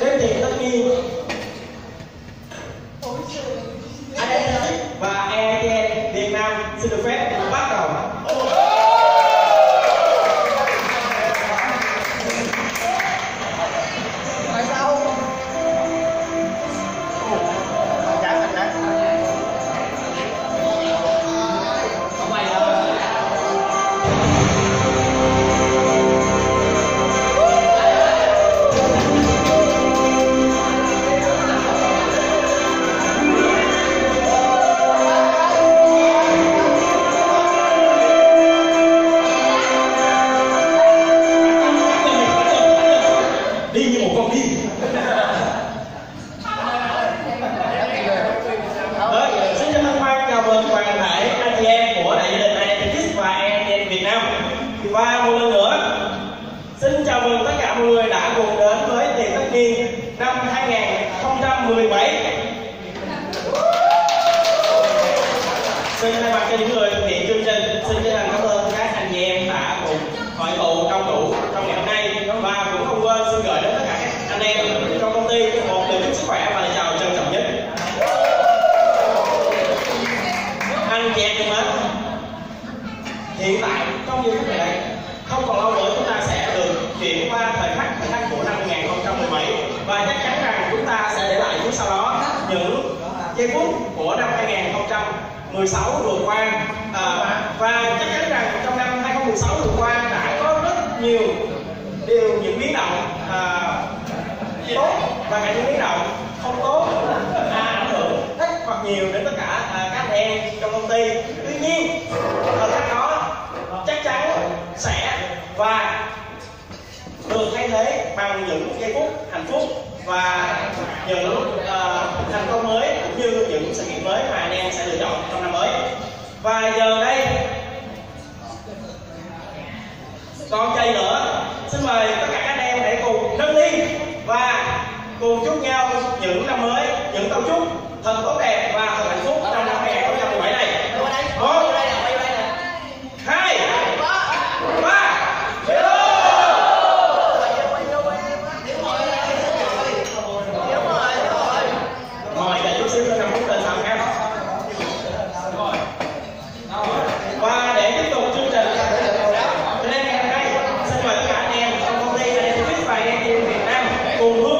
đến tiền tất nhiên cho những người thực hiện chương trình. Xin chân thành cảm ơn các anh chị em đã cùng hội tụ đông đủ trong ngày hôm nay. Và cũng không quên xin gửi đến tất cả các anh em trong công ty một lời chúc sức khỏe và lời chào trân trọng nhất. Anh chị em thân mến, hiện tại trong giây phút này đây không còn lâu nữa chúng ta sẽ được chuyển qua thời khắc thời khắc của năm 2017 và chắc chắn rằng chúng ta sẽ để lại phía sau đó những giây phút của năm 16 vừa qua. À, và chắc chắn rằng trong năm 2016 vừa qua đã có rất nhiều điều những biến động à, tốt và cả những biến động không tốt à, ảnh hưởng rất hoặc nhiều đến tất cả à, các anh em trong công ty. Tuy nhiên thời gian đó chắc chắn sẽ và được thay thế bằng những giây phút hạnh phúc và những uh, ờ, thành công mới cũng như những sự kiện mới mà anh em sẽ lựa chọn trong năm mới. Và giờ đây còn chơi nữa. Xin mời tất cả các anh em hãy cùng nâng ly và cùng chúc nhau những năm mới những câu chúc thật tốt đẹp và thật Oh,